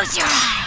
Close your eyes!